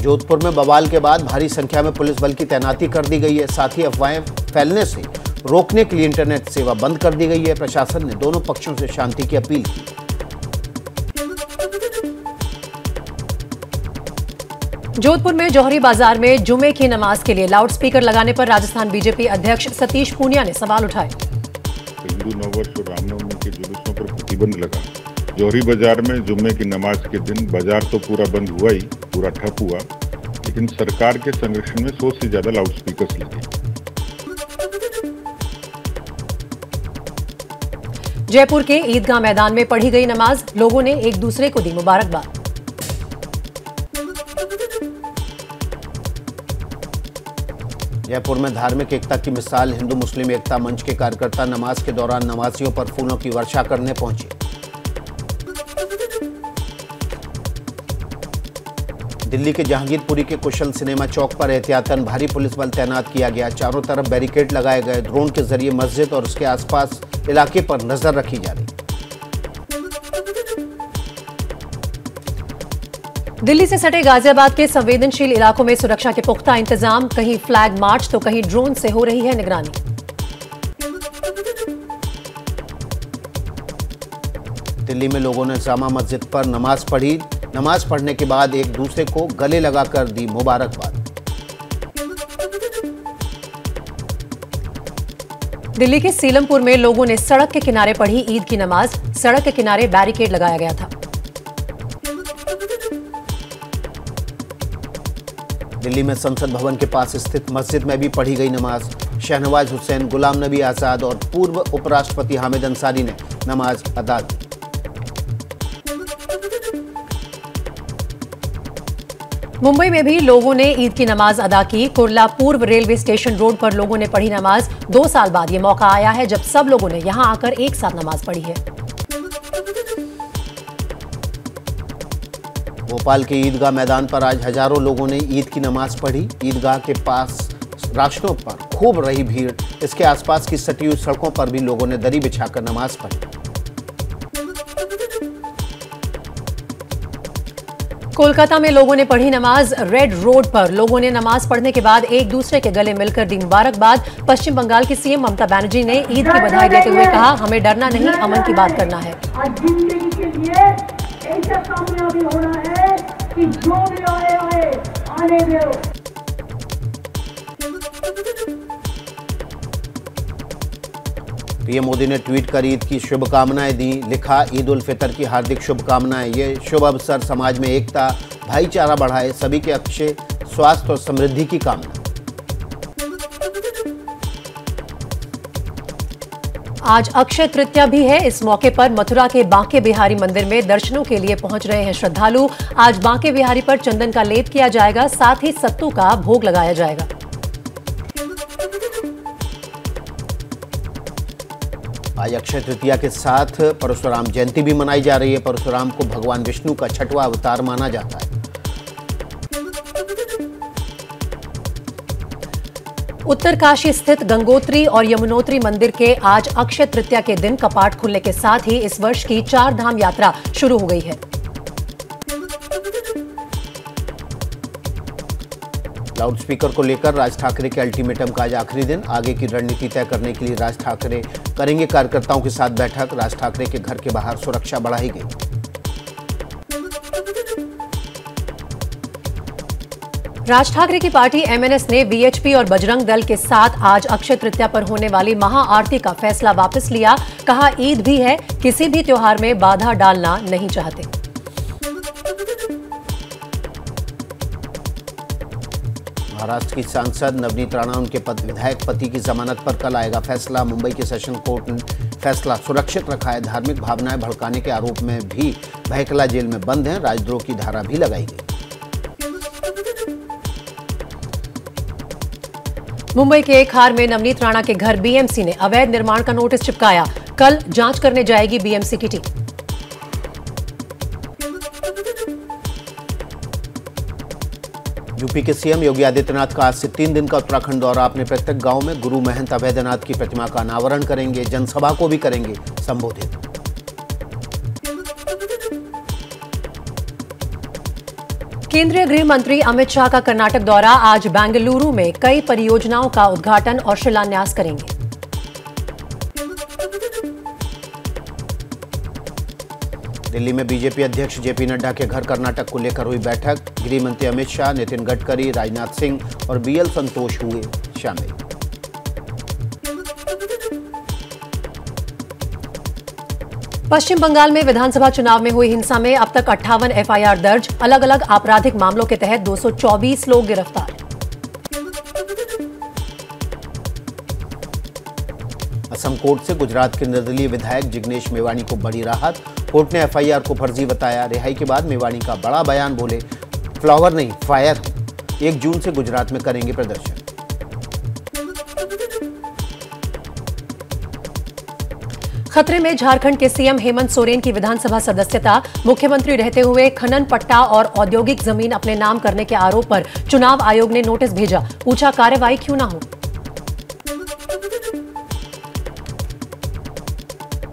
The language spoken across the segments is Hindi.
जोधपुर में बवाल के बाद भारी संख्या में पुलिस बल की तैनाती कर दी गई है। साथ ही अफवाहें फैलने से रोकने के लिए इंटरनेट सेवा बंद कर दी गई है। प्रशासन ने दोनों पक्षों से शांति की अपील की। जोधपुर में जौहरी बाज़ार में जुमे की नमाज़ के लिए लाउडस्पीकर लगाने पर राजस्थान बीजेपी अध्यक्ष सतीश पूनिया ने सवाल उठाए। हिंदू नववर्ष और रामनवमी के जुलूसों पर प्रतिबंध लगा। जौहरी बाज़ार में जुम्मे की नमाज़ के दिन बाज़ार तो पूरा बंद हुआ ही पूरा ठप हुआ लेकिन सरकार के संरक्षण में सौ से ज़्यादा लाउडस्पीकर्स लगे। जयपुर के ईदगाह मैदान में पढ़ी गई नमाज़ लोगों ने एक दूसरे को दी मुबारकबाद। जयपुर में धार्मिक एकता की मिसाल हिंदू मुस्लिम एकता मंच के कार्यकर्ता नमाज़ के दौरान नमाजियों पर फूलों की वर्षा करने पहुँचे। दिल्ली के जहांगीरपुरी के कुशल सिनेमा चौक पर एहतियातन भारी पुलिस बल तैनात किया गया। चारों तरफ़ बैरिकेड लगाए गए। ड्रोन के ज़रिए मस्जिद और उसके आसपास इलाके पर नज़र रखी जा रही। दिल्ली से सटे गाजियाबाद के संवेदनशील इलाकों में सुरक्षा के पुख्ता इंतज़ाम। कहीं फ्लैग मार्च तो कहीं ड्रोन से हो रही है निगरानी। दिल्ली में लोगों ने जामा मस्जिद पर नमाज़ पढ़ी। नमाज़ पढ़ने के बाद एक दूसरे को गले लगाकर दी मुबारकबाद। दिल्ली के सीलमपुर में लोगों ने सड़क के किनारे पढ़ी ईद की नमाज़। सड़क के किनारे बैरिकेड लगाया गया था। दिल्ली में संसद भवन के पास स्थित मस्जिद में भी पढ़ी गई नमाज़। शहनवाज हुसैन गुलाम नबी आज़ाद और पूर्व उपराष्ट्रपति हामिद अंसारी ने नमाज़ अदा की। मुंबई में भी लोगों ने ईद की नमाज़ अदा की। कुरला पूर्व रेलवे स्टेशन रोड पर लोगों ने पढ़ी नमाज़। दो साल बाद ये मौका आया है जब सब लोगों ने यहाँ आकर एक साथ नमाज़ पढ़ी है। भोपाल के ईदगाह मैदान पर आज हज़ारों लोगों ने ईद की नमाज़ पढ़ी। ईदगाह के पास रास्तों पर खूब रही भीड़। इसके आसपास की सटी हुई सड़कों पर भी लोगों ने दरी बिछाकर नमाज़ पढ़ी। कोलकाता में लोगों ने पढ़ी नमाज़ रेड रोड पर। लोगों ने नमाज़ पढ़ने के बाद एक दूसरे के गले मिलकर दी मुबारकबाद। पश्चिम बंगाल की सीएम ममता बनर्जी ने ईद की बधाई देते हुए कहा हमें डरना नहीं अमन की बात करना है। ऐसा कामयाबी होना है कि जो भी आए आए आने दो। पीएम मोदी ने ट्वीट कर ईद की शुभकामनाएँ दी, लिखा, ईद उल फितर की हार्दिक शुभकामनाएँ। ये शुभ अवसर समाज में एकता, भाईचारा बढ़ाए, सभी के अक्षय स्वास्थ्य और समृद्धि की कामना। आज अक्षय तृतीया भी है। इस मौके पर मथुरा के बांके बिहारी मंदिर में दर्शनों के लिए पहुँच रहे हैं श्रद्धालु। आज बांके बिहारी पर चंदन का लेप किया जाएगा, साथ ही सत्तू का भोग लगाया जाएगा। आज अक्षय तृतीया के साथ परशुराम जयंती भी मनाई जा रही है। परशुराम को भगवान विष्णु का छठवा अवतार माना जाता है। उत्तरकाशी स्थित गंगोत्री और यमुनोत्री मंदिर के आज अक्षय तृतीया के दिन कपाट खुलने के साथ ही इस वर्ष की चार धाम यात्रा शुरू हो गई है। लाउडस्पीकर को लेकर राज ठाकरे के अल्टीमेटम का आज आखिरी दिन। आगे की रणनीति तय करने के लिए राज ठाकरे करेंगे कार्यकर्ताओं के साथ बैठक। राज ठाकरे के घर के बाहर सुरक्षा बढ़ाई गई। राज ठाकरे की पार्टी एमएनएस ने वीएचपी और बजरंग दल के साथ आज अक्षय तृतीया पर होने वाली महाआरती का फैसला वापस लिया। कहा, ईद भी है, किसी भी त्योहार में बाधा डालना नहीं चाहते। महाराष्ट्र की सांसद नवनीत राणा, उनके पद विधायक पति की जमानत पर कल आएगा फैसला। मुंबई के सेशन कोर्ट ने फैसला सुरक्षित रखा है। धार्मिक भावनाएँ भड़काने के आरोप में भी बहकला जेल में बंद हैं। राजद्रोह की धारा भी लगाई गई। मुंबई के खार में नवनीत राणा के घर बीएमसी ने अवैध निर्माण का नोटिस चिपकाया। कल जाँच करने जाएगी बीएमसी की टीम। यूपी के सीएम योगी आदित्यनाथ का आज से तीन दिन का उत्तराखंड दौरा। अपने प्रत्येक गाँव में गुरु महंत अवैधनाथ की प्रतिमा का अनावरण करेंगे, जनसभा को भी करेंगे संबोधित। केंद्रीय गृह मंत्री अमित शाह का कर्नाटक दौरा। आज बेंगलुरु में कई परियोजनाओं का उद्घाटन और शिलान्यास करेंगे। दिल्ली में बीजेपी अध्यक्ष जेपी नड्डा के घर कर्नाटक को लेकर हुई बैठक। गृह मंत्री अमित शाह, नितिन गडकरी, राजनाथ सिंह और बीएल संतोष हुए शामिल। पश्चिम बंगाल में विधानसभा चुनाव में हुई हिंसा में अब तक अट्ठावन एफआईआर दर्ज। अलग अलग आपराधिक मामलों के तहत 224 लोग गिरफ़्तार। असम कोर्ट से गुजरात के निर्दलीय विधायक जिग्नेश मेवाणी को बड़ी राहत। कोर्ट ने एफआईआर को फर्जी बताया। रिहाई के बाद मेवाणी का बड़ा बयान बोले, फ्लावर नहीं, फायर एक जून से गुजरात में करेंगे प्रदर्शन। खतरे में झारखंड के सीएम हेमंत सोरेन की विधानसभा सदस्यता। मुख्यमंत्री रहते हुए खनन पट्टा और औद्योगिक ज़मीन अपने नाम करने के आरोप पर चुनाव आयोग ने नोटिस भेजा। पूछा, कार्रवाई क्यों ना हो?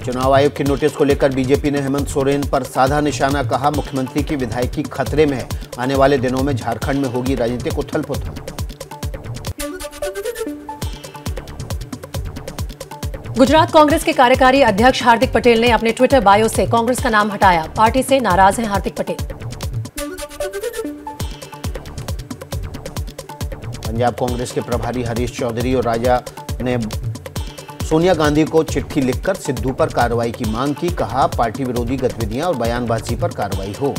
चुनाव आयोग के नोटिस को लेकर बीजेपी ने हेमंत सोरेन पर साधा निशाना कहा। मुख्यमंत्री की विधायकी खतरे में है आने वाले दिनों में झारखंड में होगी राजनीतिक उथल पुथल गुजरात कांग्रेस के कार्यकारी अध्यक्ष हार्दिक पटेल ने अपने ट्विटर बायो से कांग्रेस का नाम हटाया। पार्टी से नाराज़ हैं हार्दिक पटेल। पंजाब कांग्रेस के प्रभारी हरीश चौधरी और राजा ने सोनिया गांधी को चिट्ठी लिखकर सिद्धू पर कार्रवाई की मांग की, कहा, पार्टी विरोधी गतिविधियाँ और बयानबाजी पर कार्रवाई हो।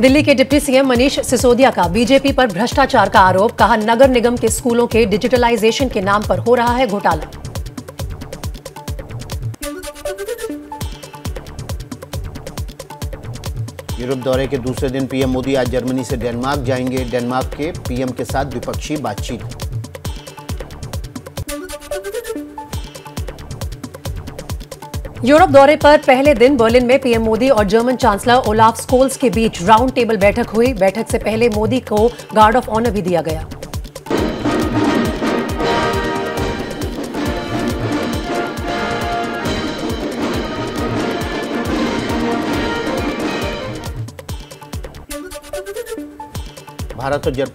दिल्ली के डिप्टी सीएम मनीष सिसोदिया का बीजेपी पर भ्रष्टाचार का आरोप, कहा, नगर निगम के स्कूलों के डिजिटलाइजेशन के नाम पर हो रहा है घोटाला। यूरोप दौरे के दूसरे दिन पीएम मोदी आज जर्मनी से डेनमार्क जाएँगे। डेनमार्क के पीएम के साथ द्विपक्षीय बातचीत यूरोप दौरे पर पहले दिन बर्लिन में पीएम मोदी और जर्मन चांसलर ओलाफ स्कोल्स के बीच राउंड टेबल बैठक हुई। बैठक से पहले मोदी को गार्ड ऑफ़ ऑनर भी दिया गया। भारत और जर...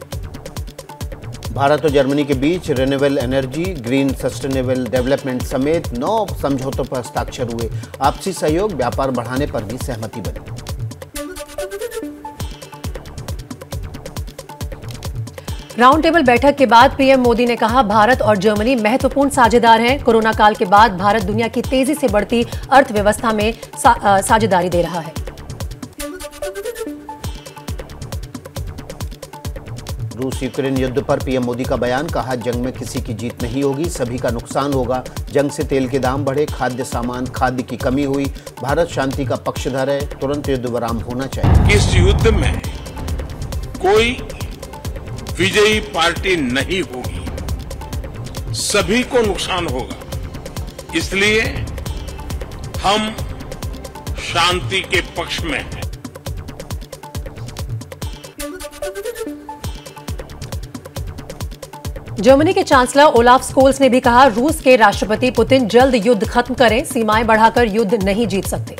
भारत और जर्मनी के बीच renewable energy green sustainable development समेत नौ समझौतों पर हस्ताक्षर हुए। आपसी सहयोग व्यापार बढ़ाने पर भी सहमति बनी। राउंड टेबल बैठक के बाद पीएम मोदी ने कहा भारत और जर्मनी महत्वपूर्ण साझेदार हैं। कोरोना काल के बाद भारत दुनिया की तेज़ी से बढ़ती अर्थव्यवस्था में सा, साझेदारी दे रहा है। रूस यूक्रेन युद्ध पर पीएम मोदी का बयान, कहा, जंग में किसी की जीत नहीं होगी, सभी का नुकसान होगा। जंग से तेल के दाम बढ़े, खाद्य सामान, खाद्य की कमी हुई। भारत शांति का पक्षधर है, तुरंत युद्ध विराम होना चाहिए। इस युद्ध में कोई विजयी पार्टी नहीं होगी। सभी को नुकसान होगा। इसलिए हम शांति के पक्ष में हैं। जर्मनी के चांसलर ओलाफ स्कोल्स ने भी कहा, रूस के राष्ट्रपति पुतिन जल्द युद्ध खत्म करें, सीमाएँ बढ़ाकर युद्ध नहीं जीत सकते।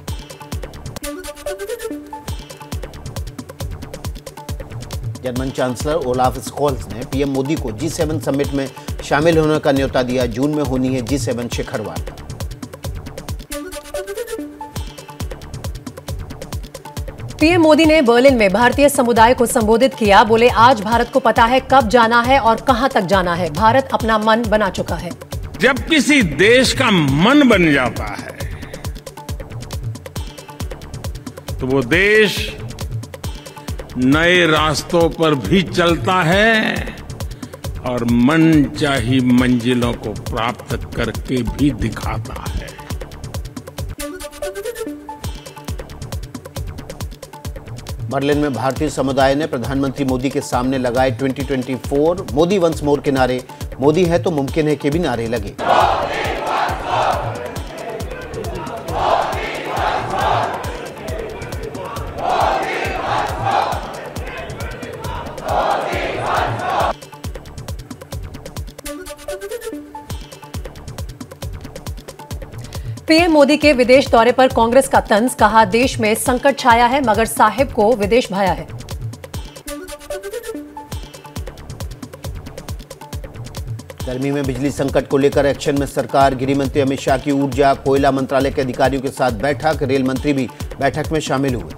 जर्मन चांसलर ओलाफ स्कोल्स ने पीएम मोदी को जी सेवन समिट में शामिल होने का न्योता दिया। जून में होनी है जी सेवन शिखर वार्ता। पीएम मोदी ने बर्लिन में भारतीय समुदाय को संबोधित किया। बोले, आज भारत को पता है कब जाना है और कहाँ तक जाना है। भारत अपना मन बना चुका है। जब किसी देश का मन बन जाता है तो वो देश नए रास्तों पर भी चलता है और मन चाही मंजिलों को प्राप्त करके भी दिखाता है। बर्लिन में भारतीय समुदाय ने प्रधानमंत्री मोदी के सामने लगाए 2024 मोदी वंस मोर के नारे। मोदी है तो मुमकिन है के भी नारे लगे। पीएम मोदी के विदेश दौरे पर कांग्रेस का तंज कहा देश में संकट छाया है मगर साहिब को विदेश भाया है। गर्मी में बिजली संकट को लेकर एक्शन में सरकार गृह मंत्री अमित शाह की ऊर्जा कोयला मंत्रालय के अधिकारियों के साथ बैठक रेल मंत्री भी बैठक में शामिल हुए।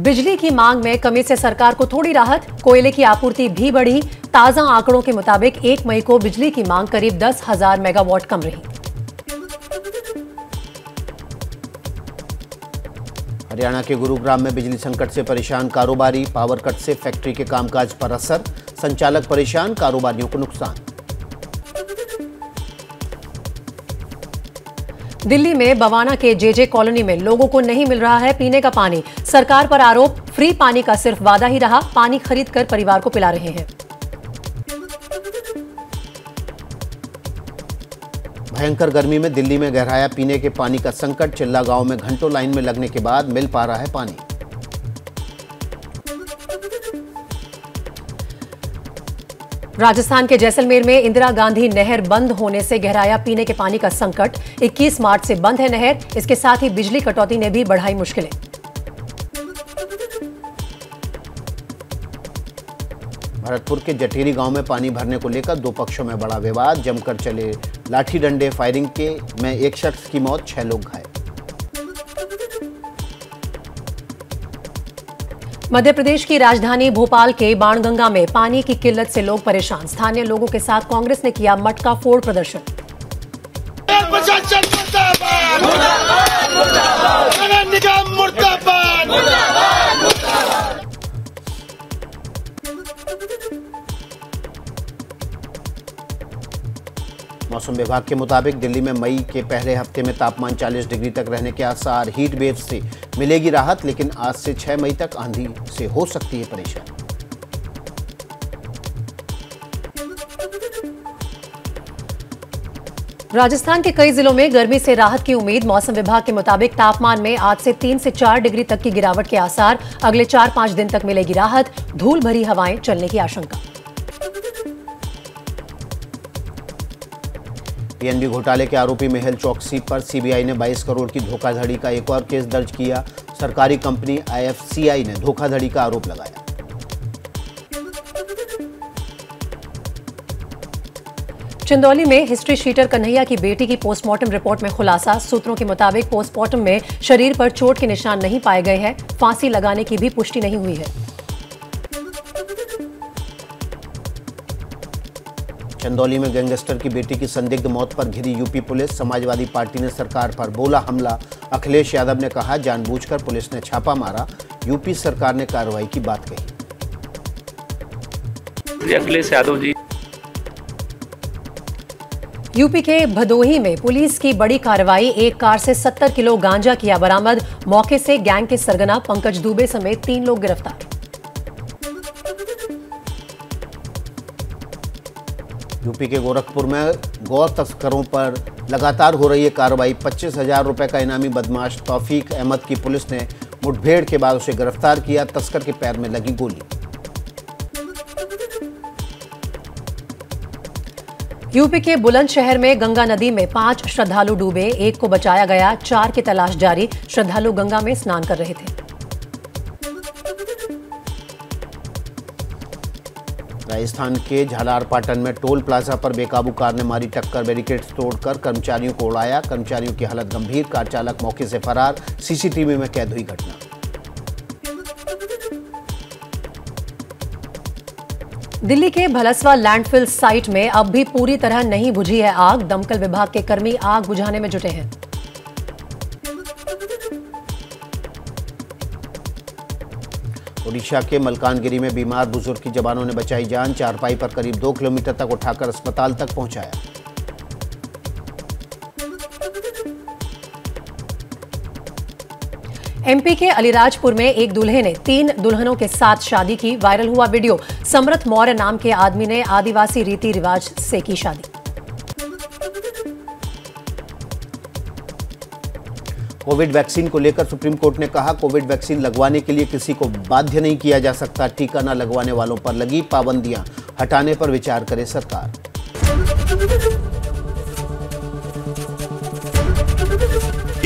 बिजली की मांग में कमी से सरकार को थोड़ी राहत कोयले की आपूर्ति भी बढ़ी ताज़ा आंकड़ों के मुताबिक एक मई को बिजली की मांग करीब दस हज़ार मेगावाट कम रही। हरियाणा के गुरुग्राम में बिजली संकट से परेशान कारोबारी पावर कट से फैक्ट्री के कामकाज पर असर संचालक परेशान कारोबारियों को नुकसान। दिल्ली में बवाना के जेजे कॉलोनी में लोगों को नहीं मिल रहा है पीने का पानी। सरकार पर आरोप फ्री पानी का सिर्फ़ वादा ही रहा पानी खरीद कर परिवार को पिला रहे हैं। भयंकर गर्मी में दिल्ली में गहराया पीने के पानी का संकट, चिल्ला गाँव में घंटों लाइन में लगने के बाद मिल पा रहा है पानी। राजस्थान के जैसलमेर में इंदिरा गांधी नहर बंद होने से गहराया पीने के पानी का संकट 21 मार्च से बंद है नहर, इसके साथ ही बिजली कटौती ने भी बढ़ाई मुश्किलें। भरतपुर के जटेरी गाँव में पानी भरने को लेकर दो पक्षों में बड़ा विवाद, जमकर चले लाठी डंडे फायरिंग के में एक शख्स की मौत छह लोग घायल मध्य प्रदेश की राजधानी भोपाल के बाणगंगा में पानी की किल्लत से लोग परेशान स्थानीय लोगों के साथ कांग्रेस ने किया मटका फोड़ प्रदर्शन निगम मौसम विभाग के मुताबिक दिल्ली में मई के पहले हफ़्ते में तापमान 40 डिग्री तक रहने के आसार हीट वेव से मिलेगी राहत, लेकिन आज से 6 मई तक आंधी से हो सकती है परेशानी। राजस्थान के कई जिलों में गर्मी से राहत की उम्मीद। मौसम विभाग के मुताबिक तापमान में आज से तीन से चार डिग्री तक की गिरावट के आसार। अगले चार पाँच दिन तक मिलेगी राहत। धूल भरी हवाएँ चलने की आशंका। पीएनबी घोटाले के आरोपी मेहल चौकसी पर सीबीआई ने 22 करोड़ की धोखाधड़ी का एक और केस दर्ज किया। सरकारी कंपनी आईएफसीआई ने धोखाधड़ी का आरोप लगाया। चंदौली में हिस्ट्री शीटर कन्हैया की बेटी की पोस्टमार्टम रिपोर्ट में खुलासा। सूत्रों के मुताबिक पोस्टमार्टम में शरीर पर चोट के निशान नहीं पाए गए हैं। फांसी लगाने की भी पुष्टि नहीं हुई है। चंदौली में गैंगस्टर की बेटी की संदिग्ध मौत पर घिरी यूपी पुलिस। समाजवादी पार्टी ने सरकार पर बोला हमला। अखिलेश यादव ने कहा जानबूझकर पुलिस ने छापा मारा। यूपी सरकार ने कार्रवाई की बात कही। अखिलेश यादव जी। यूपी के भदोही में पुलिस की बड़ी कार्रवाई। एक कार से 70 किलो गांजा किया बरामद। मौके से गैंग के सरगना पंकज दुबे समेत तीन लोग गिरफ़्तार। यूपी के गोरखपुर में गौ तस्करों पर लगातार हो रही है कार्रवाई। पच्चीस हज़ार रुपए का इनामी बदमाश तौफीक अहमद की पुलिस ने मुठभेड़ के बाद उसे गिरफ़्तार किया। तस्कर के पैर में लगी गोली। यूपी के बुलंदशहर में गंगा नदी में पाँच श्रद्धालु डूबे। एक को बचाया गया, चार की तलाश जारी। श्रद्धालु गंगा में स्नान कर रहे थे। राजस्थान के झालारपाटन में टोल प्लाजा पर बेकाबू कार ने मारी टक्कर। बैरिकेड्स तोड़कर कर्मचारियों को उड़ाया। कर्मचारियों की हालत गंभीर। कार चालक मौके से फरार। सीसीटीवी में कैद हुई घटना। दिल्ली के भलसवा लैंडफिल साइट में अब भी पूरी तरह नहीं बुझी है आग। दमकल विभाग के कर्मी आग बुझाने में जुटे हैं। ओडिशा के मलकानगिरी में बीमार बुज़ुर्ग की जवानों ने बचाई जान, चारपाई पर करीब दो किलोमीटर तक उठाकर अस्पताल तक पहुँचाया। एमपी के अलीराजपुर में एक दूल्हे ने तीन दुल्हनों के साथ शादी की, वायरल हुआ वीडियो। समरथ मौर्य नाम के आदमी ने आदिवासी रीति रिवाज से की शादी। कोविड वैक्सीन को लेकर सुप्रीम कोर्ट ने कहा, कोविड वैक्सीन लगवाने के लिए किसी को बाध्य नहीं किया जा सकता, टीका न लगवाने वालों पर लगी पाबंदियाँ, हटाने पर विचार करे सरकार।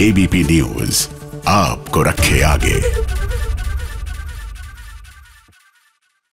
एबीपी न्यूज़, आपको रखे आगे।